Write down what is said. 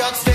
York come the.